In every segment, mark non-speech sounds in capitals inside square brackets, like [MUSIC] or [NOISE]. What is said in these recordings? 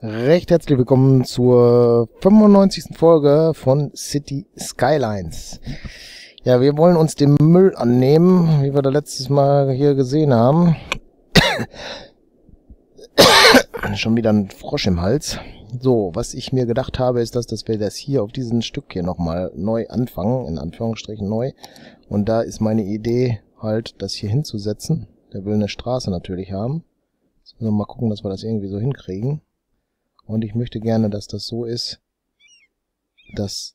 Recht herzlich willkommen zur 95. Folge von City Skylines. Ja, wir wollen uns dem Müll annehmen, wie wir da letztes Mal hier gesehen haben. [COUGHS] Schon wieder ein Frosch im Hals. So, was ich mir gedacht habe, ist, dass, dass wir das hier auf diesem Stück hier nochmal neu anfangen, in Anführungsstrichen neu. Und da ist meine Idee halt, das hier hinzusetzen. Der will eine Straße natürlich haben. Jetzt müssen wir mal gucken, dass wir das irgendwie so hinkriegen. Und ich möchte gerne, dass das so ist, dass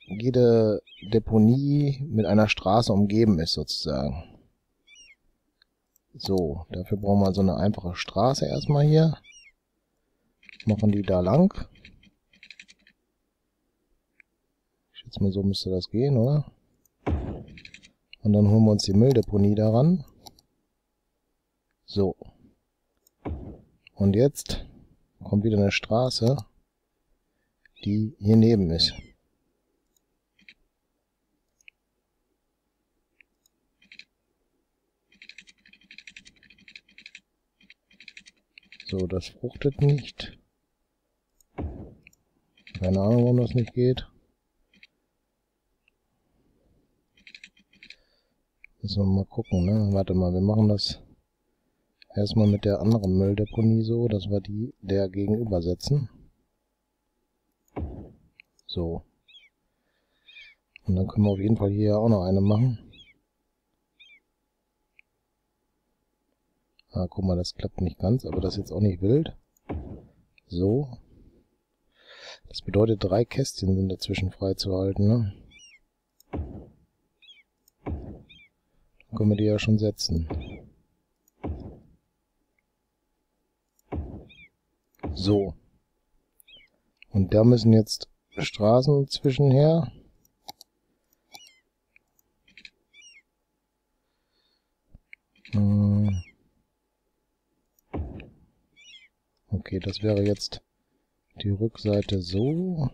jede Deponie mit einer Straße umgeben ist, sozusagen. So, dafür brauchen wir so eine einfache Straße erstmal hier. Machen die da lang. Ich schätze mal, so müsste das gehen, oder? Und dann holen wir uns die Mülldeponie daran. So. Und jetzt kommt wieder eine Straße, die hier neben ist. So, das fruchtet nicht. Keine Ahnung, warum das nicht geht. Müssen wir mal gucken, ne? Warte mal, wir machen das erstmal mit der anderen Mülldeponie so, dass wir die der gegenübersetzen. So. Und dann können wir auf jeden Fall hier auch noch eine machen. Ah, guck mal, das klappt nicht ganz, aber das ist jetzt auch nicht wild. So. Das bedeutet, drei Kästchen sind dazwischen freizuhalten, ne? Dann können wir die ja schon setzen. So. Und da müssen jetzt Straßen zwischenher. Hm. Okay, das wäre jetzt die Rückseite so.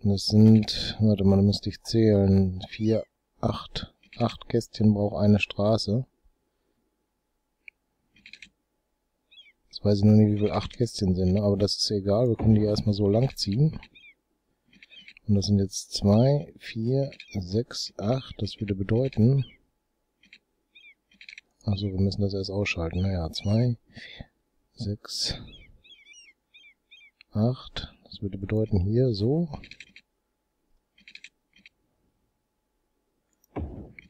Das sind, warte mal, da müsste ich zählen. Vier, acht, acht Kästchen braucht eine Straße. Weiß ich noch nicht, wie viele acht Kästchen sind, ne? aber das ist egal. Wir können die erstmal so lang ziehen. Und das sind jetzt zwei, vier, sechs, acht. Das würde bedeuten, also wir müssen das erst ausschalten. Naja, 2, 6, 8. Das würde bedeuten hier so.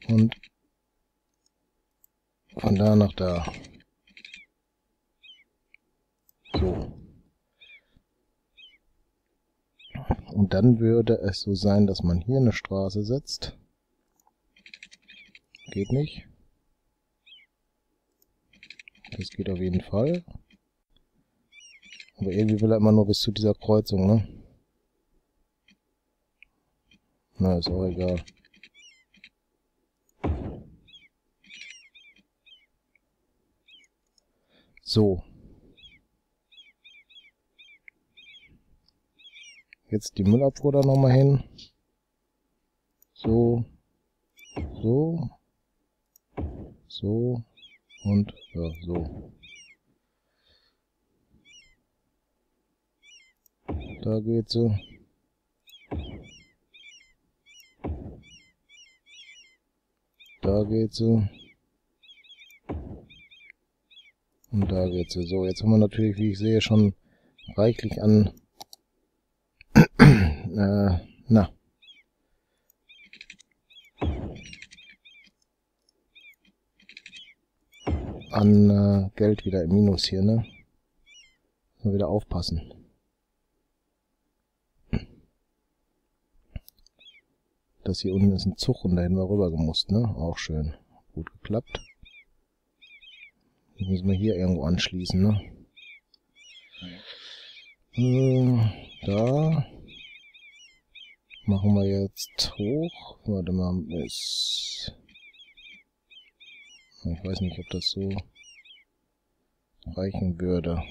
Und von da nach da. So. Und dann würde es so sein, dass man hier eine Straße setzt. Geht nicht. Das geht auf jeden Fall. Aber irgendwie will er immer nur bis zu dieser Kreuzung, ne? Na, ist auch egal. So. Jetzt die Müllabfuhr da nochmal hin. So. So. So. Und ja, so. Da geht sie. Da geht sie. Und da geht sie. So, jetzt haben wir natürlich, wie ich sehe, schon reichlich an äh, na, an äh, Geld wieder im Minus hier, ne? Mal wieder aufpassen. Das hier unten ist ein Zug und dahin war rüber gemusst, ne? Auch schön. Gut geklappt. Jetzt müssen wir hier irgendwo anschließen, ne? Äh, da. Machen wir jetzt hoch. Warte mal, bis ich weiß nicht, ob das so reichen würde.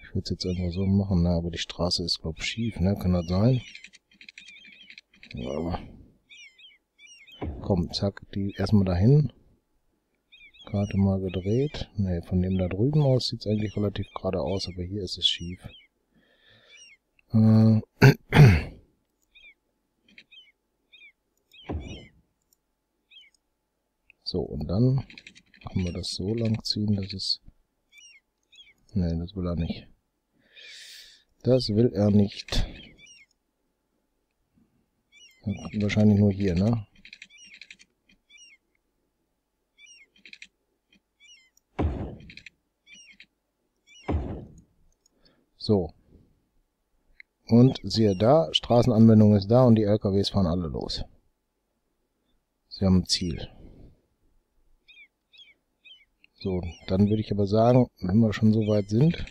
Ich würde es jetzt einfach so machen, ne? aber die Straße ist, glaube ich, schief, ne? Kann das sein? Ja. Komm, zack, die erstmal dahin. Karte mal gedreht. Ne, von dem da drüben aus sieht es eigentlich relativ gerade aus, aber hier ist es schief. Äh. [CLEARS THROAT] So, und dann können wir das so lang ziehen, dass es... Ne, das will er nicht. Das will er nicht. Wahrscheinlich nur hier, ne? So. Und siehe da, Straßenanbindung ist da und die LKWs fahren alle los. Sie haben ein Ziel. So, dann würde ich aber sagen, wenn wir schon so weit sind,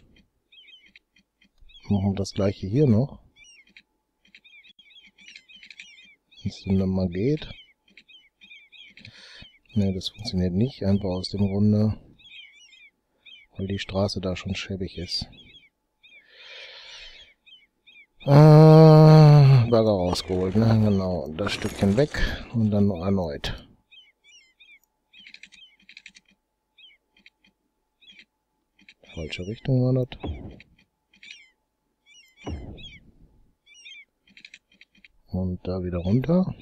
machen wir das gleiche hier noch. Wenn es dann mal geht. Ne, das funktioniert nicht, einfach aus dem Grunde, weil die Straße da schon schäbig ist. Ah, Bagger rausgeholt, ne? Genau, das Stückchen weg und dann noch erneut. Falsche Richtung war das. Und da wieder runter.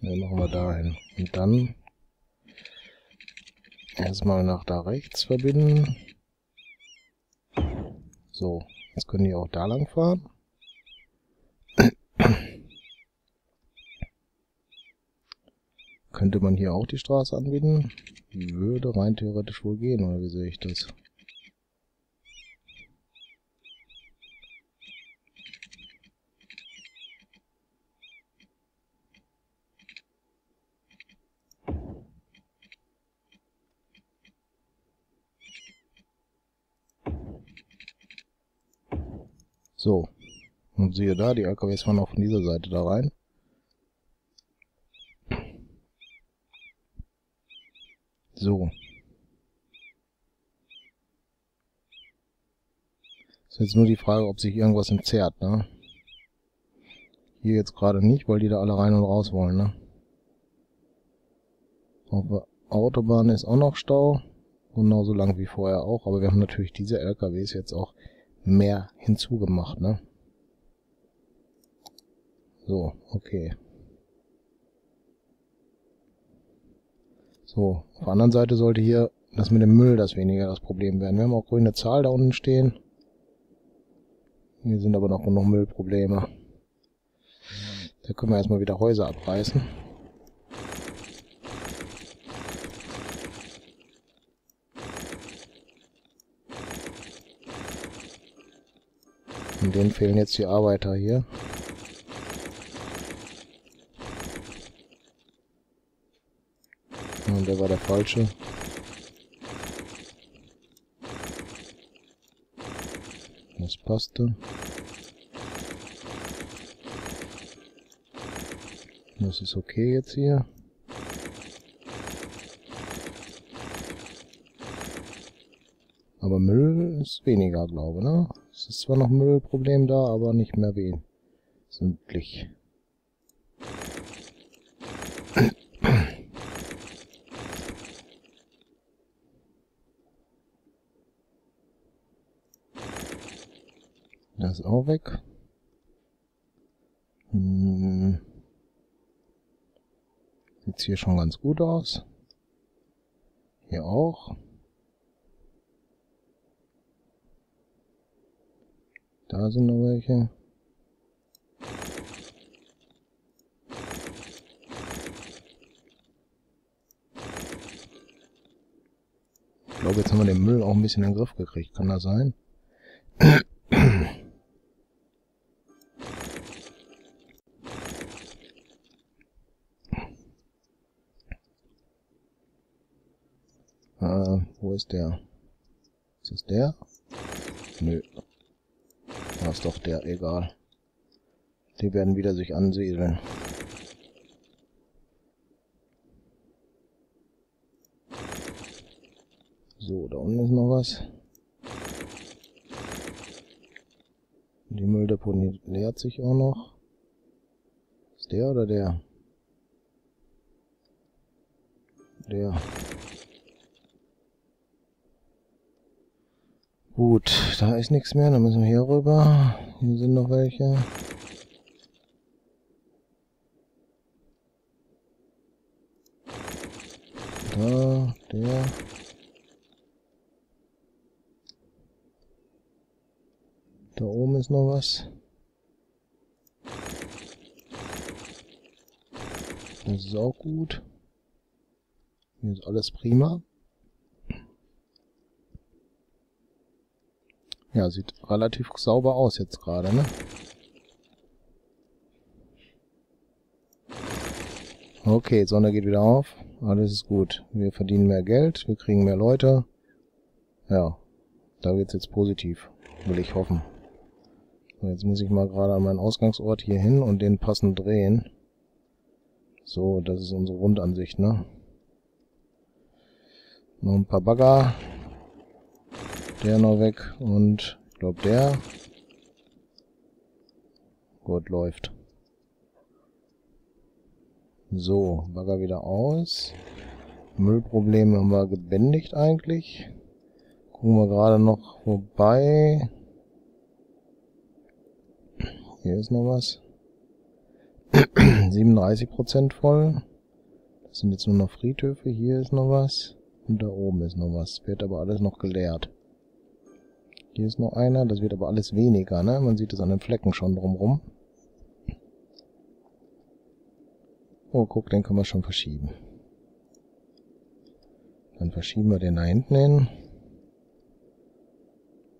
Dann machen wir dahin. Und dann erstmal nach da rechts verbinden. So, jetzt können die auch da lang fahren. Könnte man hier auch die Straße anbieten? Würde rein theoretisch wohl gehen, oder wie sehe ich das? So. Und siehe da, die LKWs fahren auch von dieser Seite da rein. So. Ist jetzt nur die Frage, ob sich irgendwas entzerrt, ne? Hier jetzt gerade nicht, weil die da alle rein und raus wollen, ne? Auf der Autobahn ist auch noch Stau. Genauso lang wie vorher auch, aber wir haben natürlich diese LKWs jetzt auch mehr hinzugemacht, ne? So, okay. So, auf der anderen Seite sollte hier das mit dem Müll das weniger das Problem werden. Wir haben auch grüne Zahl da unten stehen. Hier sind aber noch genug Müllprobleme. Da können wir erstmal wieder Häuser abreißen. Und denen fehlen jetzt die Arbeiter hier. Und der war der falsche. Das passte. Das ist okay jetzt hier. Aber Müll ist weniger, glaube ich, ne? Es ist zwar noch ein Müllproblem da, aber nicht mehr wesentlich. Das ist auch weg. Hm. Sieht hier schon ganz gut aus. Hier auch. Da sind noch welche. Ich glaube, jetzt haben wir den Müll auch ein bisschen in den Griff gekriegt. Kann das sein? Wo ist der? Ist das der? Nö. Das ist doch der, egal. Die werden wieder sich ansiedeln. So, da unten ist noch was. Die Mülldeponie leert sich auch noch. Ist der oder der? Der. Gut, da ist nichts mehr. Dann müssen wir hier rüber. Hier sind noch welche. Da, der. Da oben ist noch was. Das ist auch gut. Hier ist alles prima. Ja, sieht relativ sauber aus jetzt gerade, ne? Okay, Sonne geht wieder auf. Alles ist gut. Wir verdienen mehr Geld, wir kriegen mehr Leute. Ja, da wird's jetzt positiv. Will ich hoffen. So, jetzt muss ich mal gerade an meinen Ausgangsort hier hin und den passend drehen. So, das ist unsere Rundansicht, ne? Noch ein paar Bagger. Der noch weg und ich glaube der. Gut, läuft. So, Bagger wieder aus. Müllprobleme haben wir gebändigt eigentlich. Gucken wir gerade noch vorbei. Hier ist noch was. [CLEARS THROAT] 37% voll. Das sind jetzt nur noch Friedhöfe. Hier ist noch was. Und da oben ist noch was. Wird aber alles noch geleert. Hier ist noch einer. Das wird aber alles weniger, ne? Man sieht es an den Flecken schon drumrum. Oh, guck, den können wir schon verschieben. Dann verschieben wir den da hinten hin.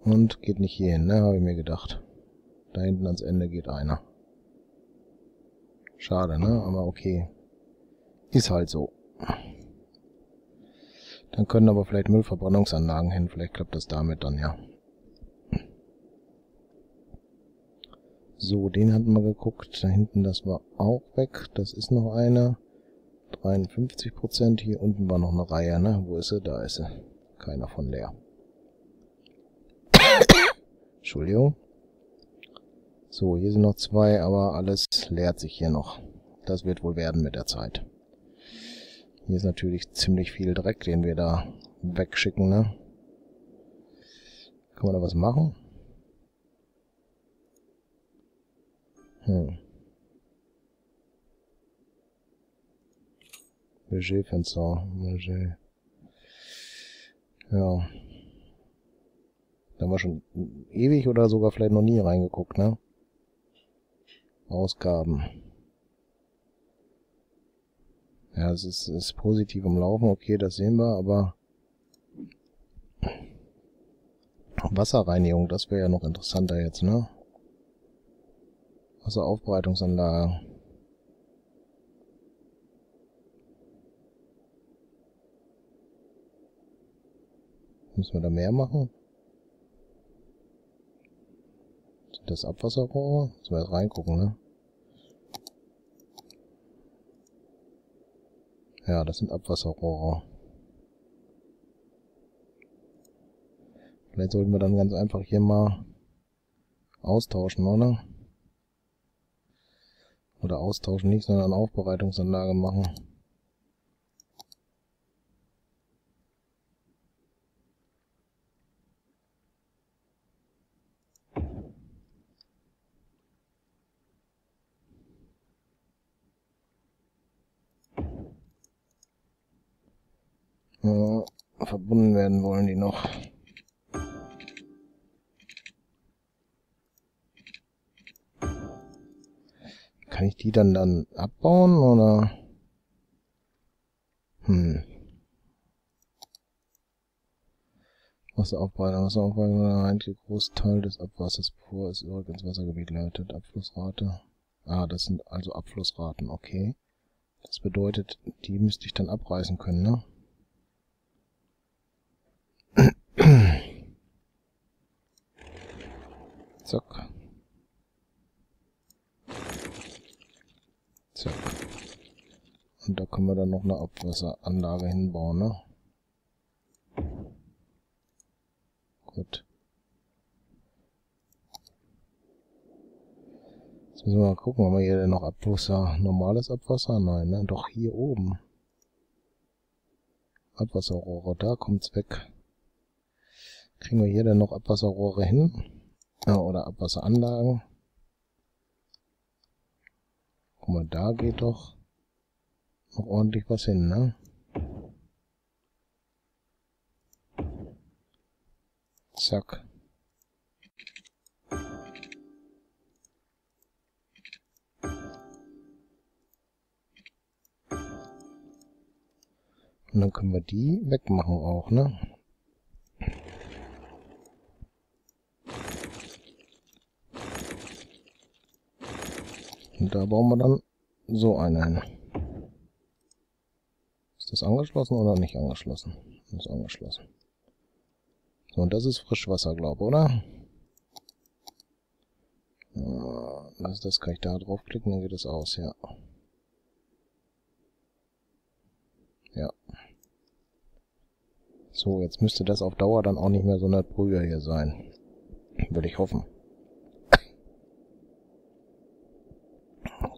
Und geht nicht hier hin, ne? Habe ich mir gedacht. Da hinten ans Ende geht einer. Schade, ne? Aber okay. Ist halt so. Dann können aber vielleicht Müllverbrennungsanlagen hin. Vielleicht klappt das damit dann, ja. So, den hatten wir geguckt. Da hinten, das war auch weg. Das ist noch eine. 53%. Hier unten war noch eine Reihe, ne? Wo ist sie? Da ist sie. Keiner von leer. Entschuldigung. So, hier sind noch zwei, aber alles leert sich hier noch. Das wird wohl werden mit der Zeit. Hier ist natürlich ziemlich viel Dreck, den wir da wegschicken, ne? Kann man da was machen? Hm. Budgetfenster. Budget. Ja. Da haben wir schon ewig oder sogar vielleicht noch nie reingeguckt, ne? Ausgaben. Ja, es ist, ist positiv im Laufen, okay, das sehen wir, aber Wasserreinigung, das wäre ja noch interessanter jetzt, ne? Wasseraufbereitungsanlage. Müssen wir da mehr machen? Sind das Abwasserrohre? Müssen wir jetzt reingucken, ne? Ja, das sind Abwasserrohre. Vielleicht sollten wir dann ganz einfach hier mal austauschen, oder? Oder austauschen nicht, sondern Aufbereitungsanlage machen. Verbunden werden wollen die noch. Die dann dann abbauen oder? Hm. Wasseraufbereitung, Wasseraufbereitung, ein Großteil des Abwassers, bevor es zurück ins Wassergebiet leitet. Abflussrate. Ah, das sind also Abflussraten, okay. Das bedeutet, die müsste ich dann abreißen können, ne? [CLEARS THROAT] Zack. Und da können wir dann noch eine Abwasseranlage hinbauen, ne? Gut. Jetzt müssen wir mal gucken, ob wir hier denn noch Abwasser, normales Abwasser? Nein, ne? Doch hier oben. Abwasserrohre, da kommt's weg. Kriegen wir hier denn noch Abwasserrohre hin? Ja, oder Abwasseranlagen? Guck mal, da geht doch noch ordentlich was hin, ne? Zack. Und dann können wir die wegmachen auch, ne? Und da bauen wir dann so eine hin. Ist das angeschlossen oder nicht angeschlossen? Das ist angeschlossen. So, und das ist Frischwasser, glaube oder? Was ist das? Kann ich da draufklicken, dann geht es aus, ja. Ja. So, jetzt müsste das auf Dauer dann auch nicht mehr so eine Brühe hier sein. Würde ich hoffen.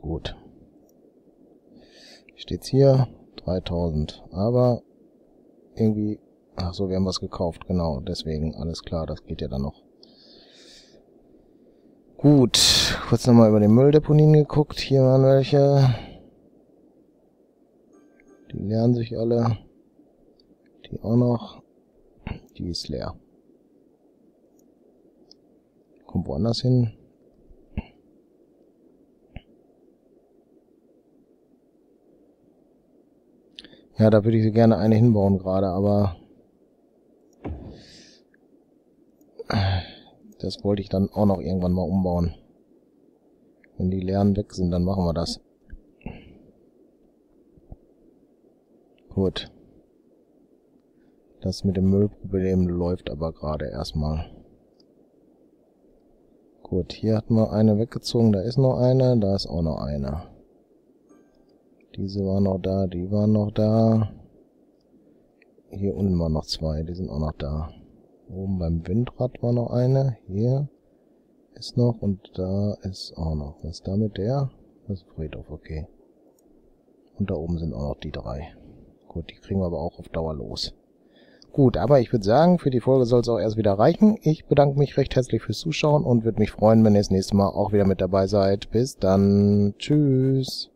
Gut. Steht's hier? 3000. Aber irgendwie... Ach so, wir haben was gekauft. Genau, deswegen. Alles klar, das geht ja dann noch. Gut. Kurz nochmal über den Mülldeponien geguckt. Hier waren welche. Die leeren sich alle. Die auch noch. Die ist leer. Kommt woanders hin. Ja, da würde ich gerne eine hinbauen gerade, aber das wollte ich dann auch noch irgendwann mal umbauen. Wenn die leeren weg sind, dann machen wir das. Gut. Das mit dem Müllproblem läuft aber gerade erstmal. Gut, hier hatten wir eine weggezogen, da ist noch eine, da ist auch noch eine. Diese war noch da, die war noch da. Hier unten waren noch zwei, die sind auch noch da. Oben beim Windrad war noch eine, hier ist noch und da ist auch noch. Was ist da mit der? Das ist Friedhof, okay. Und da oben sind auch noch die drei. Gut, die kriegen wir aber auch auf Dauer los. Gut, aber ich würde sagen, für die Folge soll es auch erst wieder reichen. Ich bedanke mich recht herzlich fürs Zuschauen und würde mich freuen, wenn ihr das nächste Mal auch wieder mit dabei seid. Bis dann. Tschüss.